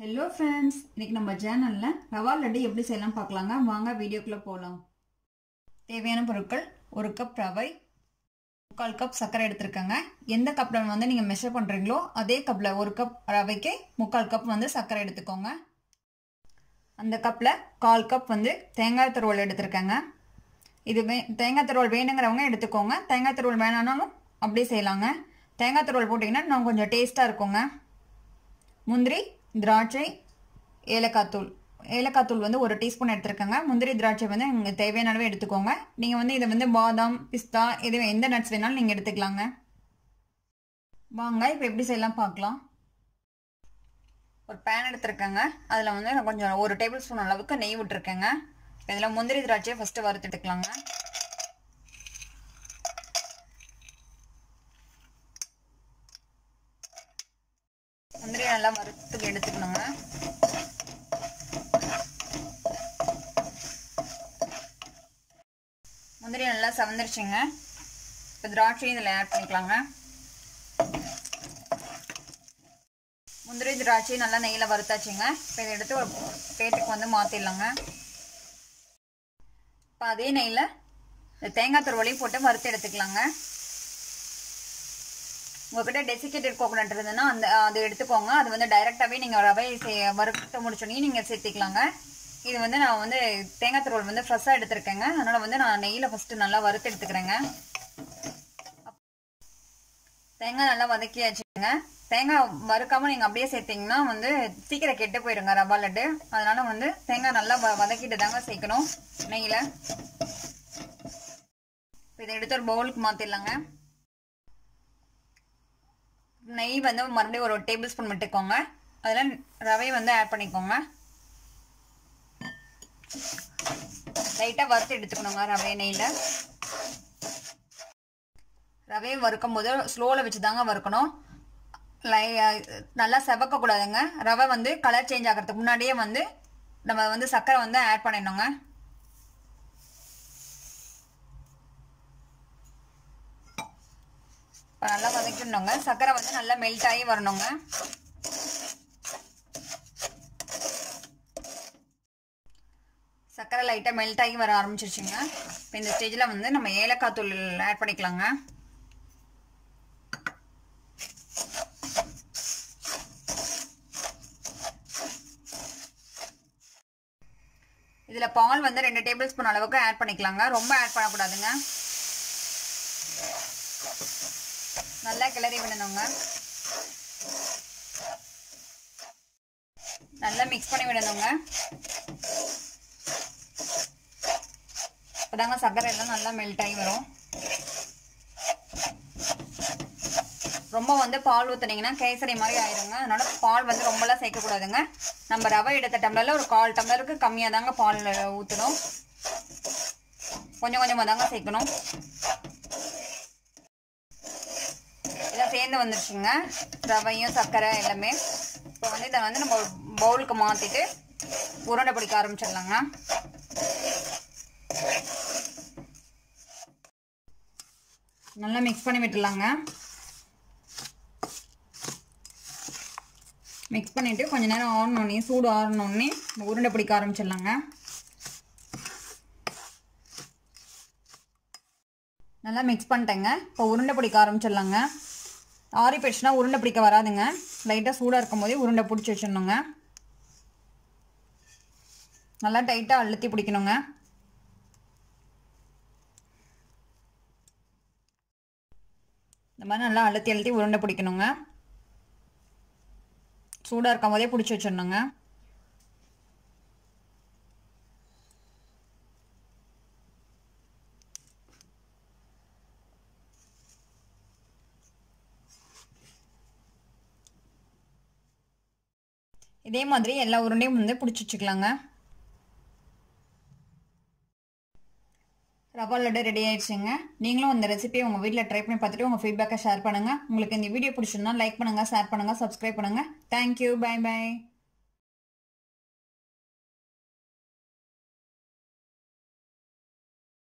Hello friends இன்னைக்கு நம்ம சேனலில் ரவா லட்டு எப்படி செய்யலாம் பார்க்கலாங்க. வாங்க வீடியோக்குள்ளே போகலாம் தேவையான பொருட்கள் ஒரு கப் ரவை முக்கால் கப் சர்க்கரை எடுத்திருக்கேங்க. எந்த கப்பில் வந்து நீங்கள் மெஷர் பண்ணுறீங்களோ அதே கப்பில் ஒரு கப் ரவைக்கு முக்கால் கப் வந்து சர்க்கரை எடுத்துக்கோங்க. அந்த கப்பில் கால் கப் வந்து தேங்காய் துருவல் எடுத்திருக்கேங்க. இது வே தேங்காய் துருவல் வேணுங்கிறவங்க எடுத்துக்கோங்க. தேங்காய் துருவல் வேணானாலும் அப்படியே செய்யலாங்க. தேங்காய் துருவல் போட்டிங்கன்னா இன்னும் கொஞ்சம் டேஸ்ட்டாக இருக்குங்க. முந்திரி திராட்சை ஏலக்காய் தூள். வந்து ஒரு டீஸ்பூன் எடுத்துருக்கேங்க. முந்திரி திராட்சை வந்து உங்களுக்கு தேவையான அளவு எடுத்துக்கோங்க. நீங்கள் வந்து இதை வந்து பாதாம் பிஸ்தா இது எந்த நட்ஸ் வேணாலும் நீங்கள் எடுத்துக்கலாங்க. வாங்க இப்போ எப்படி செய்யலாம் பார்க்கலாம். ஒரு பேன் எடுத்துருக்கேங்க. அதில் வந்து நான் கொஞ்சம் ஒரு டேபிள் ஸ்பூன் அளவுக்கு நெய் விட்டுருக்கேங்க. இதில் முந்திரி திராட்சையை ஃபஸ்ட்டு வறுத்துட்டுக்கலாங்க முந்திரி நல்லா வறுத்துக்கு எடுத்துக்கணுங்க. முந்திரி நல்லா சவந்துருச்சுங்க. இப்போ திராட்சையும் இதில் ஆட் பண்ணிக்கலாங்க. முந்திரி திராட்சையும் நல்லா நெய்யில் வறுத்தாச்சுங்க. இப்போ இதை எடுத்து ஒரு வந்து மாற்றிடலாங்க இப்போ அதே நெய்யில் இந்த தேங்காய் துருவலையும் போட்டு வறுத்து எடுத்துக்கலாங்க. உங்ககிட்ட டெசிகேட்டட் கோகோனட் இருந்ததுன்னா அந்த அது எடுத்துக்கோங்க. அது வந்து டைரெக்டாகவே நீங்கள் ரவை வறுத்து முடிச்சோடனே நீங்கள் சேர்த்திக்கலாங்க. இது வந்து நான் வந்து தேங்காய் துருவல் வந்து ஃப்ரெஷ்ஷாக எடுத்துருக்கேங்க. அதனால் வந்து நான் நெய்யில் ஃபஸ்ட்டு நல்லா வறுத்து எடுத்துக்கிறேங்க. தேங்காய் நல்லா வதக்கியாச்சுங்க. தேங்காய் வறுக்காமல் நீங்கள் அப்படியே சேர்த்திங்கன்னா வந்து சீக்கிரம் கெட்டு போயிடுங்க ரவா லட்டு. அதனால் வந்து தேங்காய் நல்லா வ வதக்கிட்டு தாங்க சேர்க்கணும் நெய்யில். இதை எடுத்து ஒரு பவுலுக்கு மாற்றிடலாங்க நெய் வந்து மறுபடியும் ஒரு டேபிள் ஸ்பூன் விட்டுக்கோங்க. அதில் ரவை வந்து ஆட் பண்ணிக்கோங்க. லைட்டாக வறுத்து எடுத்துக்கணுங்க ரவை நெய்யில் ரவையை வறுக்கும் போது ஸ்லோவில் வச்சு தாங்க வறுக்கணும் லை நல்லா செவக்கக்கூடாதுங்க ரவை வந்து கலர் சேஞ்ச் ஆகிறதுக்கு முன்னாடியே வந்து நம்ம வந்து சர்க்கரை வந்து ஆட் பண்ணிடணுங்க. இப்போ நல்லா வதக்கிடணுங்க. சர்க்கரை வந்து நல்லா மெல்ட் ஆகி வரணுங்க. சர்க்கரை லைட்டாக மெல்ட் ஆகி வர ஆரம்பிச்சிருச்சுங்க. இப்போ இந்த ஸ்டேஜில் வந்து நம்ம ஏலக்காய் தூள் ஆட் பண்ணிக்கலாங்க. இதில் பால் வந்து ரெண்டு டேபிள் ஸ்பூன் அளவுக்கு ஆட் பண்ணிக்கலாங்க. ரொம்ப ஆட் பண்ணக்கூடாதுங்க. நல்லா கிளறி விடணுங்க. நல்லா மிக்ஸ் பண்ணி விடணுங்க. இப்போதாங்க சர்க்கரை எல்லாம் நல்லா மெல்ட் ஆகி வரும். ரொம்ப வந்து பால் ஊற்றுனீங்கன்னா கேசரி மாதிரி ஆயிடுங்க அதனால பால் வந்து ரொம்பலாம் சேர்க்கக்கூடாதுங்க. நம்ம ரவை எடுத்த டம்ளரில் ஒரு கால் டம்ளருக்கு கம்மியாக தாங்க பால் ஊற்றணும் கொஞ்சம் கொஞ்சமாக தாங்க சேர்க்கணும் எல்லாம் சேர்ந்து வந்துருச்சுங்க. ரவையும் சர்க்கரை எல்லாமே. இப்போ வந்து இதை வந்து நம்ம பவுலுக்கு மாற்றிட்டு உருண்டை பிடிக்க ஆரம்பிச்சிடலாங்க. நல்லா மிக்ஸ் பண்ணி விட்டுலாங்க மிக்ஸ் பண்ணிவிட்டு கொஞ்ச நேரம் ஆறணுன்னே சூடு ஆறணுன்னே உருண்டை பிடிக்க ஆரம்பிச்சிடலாங்க. நல்லா மிக்ஸ் பண்ணிட்டேங்க. இப்போ உருண்டை பிடிக்க ஆரம்பிச்சிடலாங்க. ஆறி போயிடுச்சுன்னா உருண்டை பிடிக்க வராதுங்க. லைட்டாக சூடாக இருக்கும் போதே உருண்டை பிடிச்சி வச்சிடணுங்க. நல்லா டைட்டாக அழுத்தி பிடிக்கணுங்க. இந்த மாதிரி நல்லா அழுத்தி அழுத்தி உருண்டை பிடிக்கணுங்க. சூடாக இருக்கும் போதே பிடிச்சி வச்சிடணுங்க. இதே மாதிரி எல்லா உருண்டையும் வந்து பிடிச்சி வச்சுக்கலாங்க. ரவா லட்டு ரெடி ஆயிடுச்சுங்க. நீங்களும் அந்த ரெசிபியை உங்கள் வீட்டில் ட்ரை பண்ணி பார்த்துட்டு உங்கள் ஃபீட்பேக்கை ஷேர் பண்ணுங்கள் உங்களுக்கு இந்த வீடியோ பிடிச்சிருந்தா லைக் பண்ணுங்கள் ஷேர் பண்ணுங்கள் சப்ஸ்கிரைப் பண்ணுங்கள் தேங்க்யூ பை பை